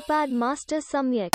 Pad Master Samyak.